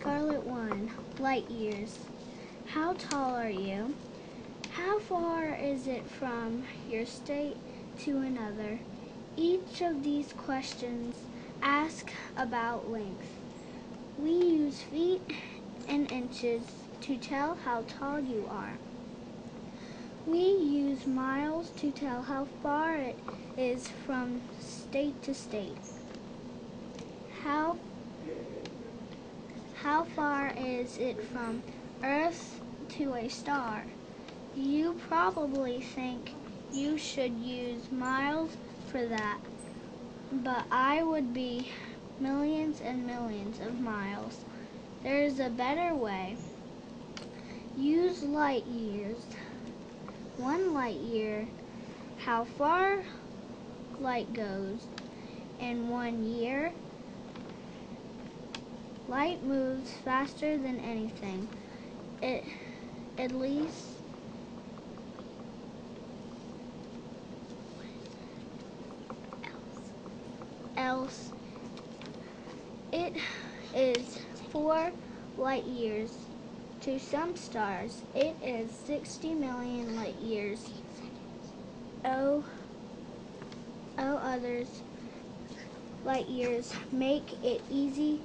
Scarlet 1. Light years. How tall are you? How far is it from your state to another? Each of these questions ask about length. We use feet and inches to tell how tall you are. We use miles to tell how far it is from state to state. How how far is it from Earth to a star? You probably think you should use miles for that, but I would be millions and millions of miles. There's a better way. Use light years. One light year, how far light goes in one year. Light moves faster than anything. It at least else it is four light years to some stars. It is 60 million light years. Oh, oh others light years make it easy